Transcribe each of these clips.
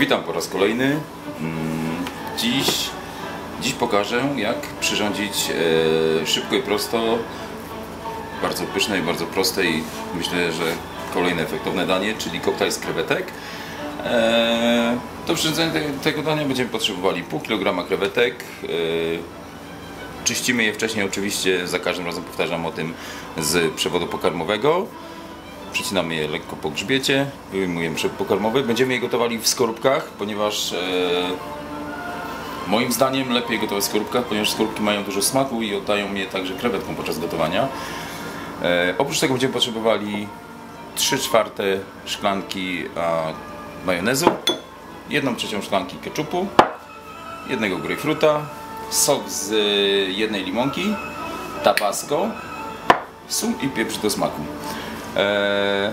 Witam po raz kolejny. Mm, Dziś, dziś pokażę jak przyrządzić e, szybko i prosto, bardzo pyszne i bardzo proste i myślę, że kolejne efektowne danie, czyli koktajl z krewetek. E, do przyrządzenia te, tego dania będziemy potrzebowali pół kilograma krewetek. E, czyścimy je wcześniej oczywiście, za każdym razem powtarzam o tym z przewodu pokarmowego. Przycinamy je lekko po grzbiecie, wyjmujemy przewód pokarmowy. Będziemy je gotowali w skorupkach, ponieważ e, moim zdaniem lepiej gotować w skorupkach, ponieważ skorupki mają dużo smaku i oddają je także krewetką podczas gotowania. E, oprócz tego będziemy potrzebowali 3 czwarte szklanki majonezu, 1 trzecią szklanki ketchupu, jednego grejpfruta, sok z e, jednej limonki, tabasco, sól i pieprz do smaku. Eee,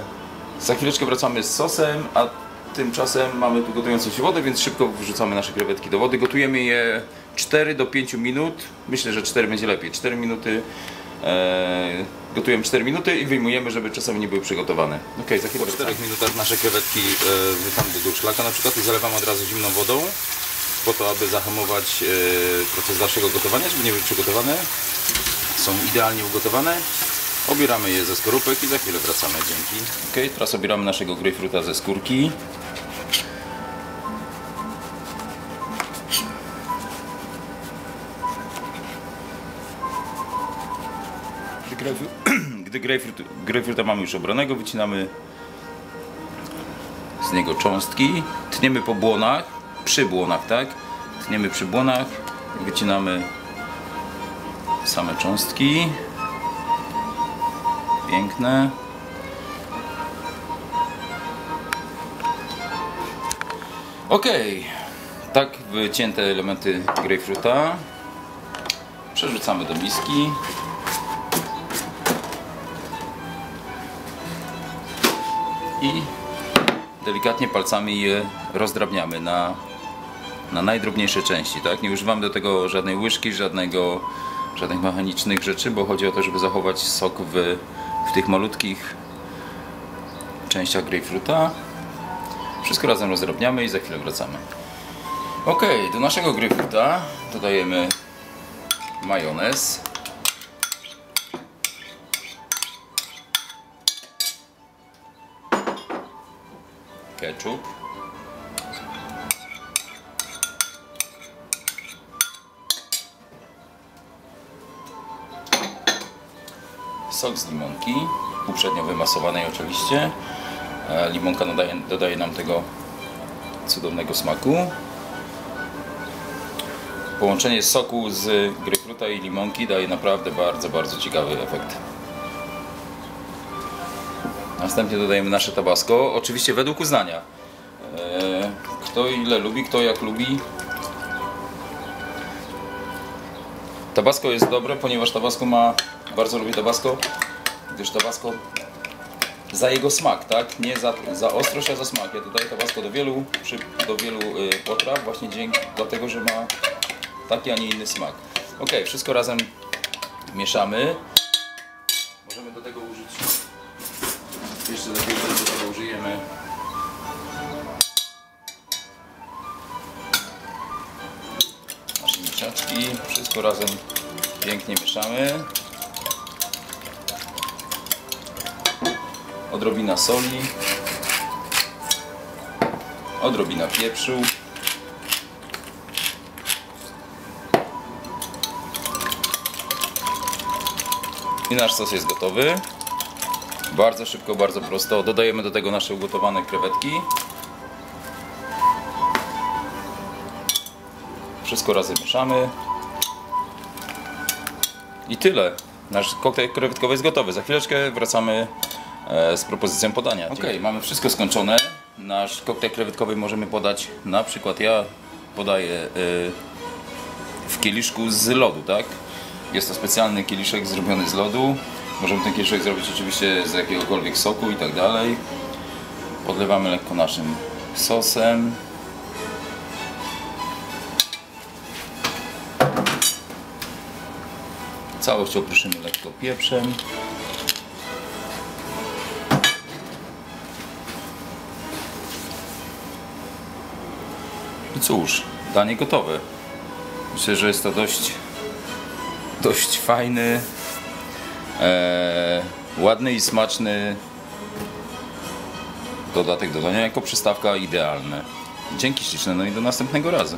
za chwileczkę wracamy z sosem, a tymczasem mamy tu gotującą się wodę, więc szybko wrzucamy nasze krewetki do wody. Gotujemy je 4 do 5 minut. Myślę, że 4 będzie lepiej. 4 minuty. Eee, gotujemy 4 minuty i wyjmujemy, żeby czasami nie były przygotowane. Ok, za chwilę. Po 4 minutach nasze krewetki e, wrzucamy do durszlaka na przykład i zalewamy od razu zimną wodą po to, aby zahamować e, proces dalszego gotowania, żeby nie były przygotowane. Są idealnie ugotowane. Obieramy je ze skorupek i za chwilę wracamy. Dzięki. Ok, teraz obieramy naszego grejpfruta ze skórki. Gdy grejpfrut, gdy grejpfrut, grejpfruta mamy już obranego, wycinamy z niego cząstki. Tniemy po błonach, przy błonach, tak? Tniemy przy błonach, wycinamy same cząstki. Piękne. Ok, tak wycięte elementy grejpfruta przerzucamy do miski. I delikatnie palcami je rozdrabniamy na, na najdrobniejsze części. Tak? Nie używamy do tego żadnej łyżki, żadnego żadnych mechanicznych rzeczy, bo chodzi o to, żeby zachować sok w, w tych malutkich częściach grejpfruta. Wszystko razem rozdrabniamy i za chwilę wracamy. Ok, do naszego grejpfruta dodajemy majonez. Ketchup. Sok z limonki, uprzednio wymasowanej oczywiście. E, Limonka dodaje, dodaje nam tego cudownego smaku. Połączenie soku z grejpfruta i limonki daje naprawdę bardzo, bardzo ciekawy efekt. Następnie dodajemy nasze tabasco, oczywiście według uznania. E, Kto ile lubi, kto jak lubi. Tabasco jest dobre, ponieważ tabasco ma, bardzo lubię tabasco, gdyż tabasco za jego smak, tak? Nie za, za ostrość, a za smak. Ja dodaję tabasco do wielu, przy, do wielu y, potraw właśnie dzięki, dlatego, że ma taki, a nie inny smak. Ok, wszystko razem mieszamy. Możemy do tego użyć, jeszcze do tego, użyjemy Wszystko razem pięknie mieszamy. Odrobina soli. Odrobina pieprzu. I nasz sos jest gotowy. Bardzo szybko, bardzo prosto. Dodajemy do tego nasze ugotowane krewetki. Wszystko razem mieszamy. I tyle. Nasz koktajl krewetkowy jest gotowy. Za chwileczkę wracamy e, z propozycją podania. Ok, mamy wszystko skończone. Nasz koktajl krewetkowy możemy podać, na przykład ja podaję e, w kieliszku z lodu, tak? Jest to specjalny kieliszek zrobiony z lodu. Możemy ten kieliszek zrobić oczywiście z jakiegokolwiek soku i tak dalej. Podlewamy lekko naszym sosem. Całość opryszymy lekko pieprzem. I cóż, danie gotowe. Myślę, że jest to dość, dość fajny, e, ładny i smaczny dodatek do dania jako przystawka idealne. Dzięki śliczne, no i do następnego razu.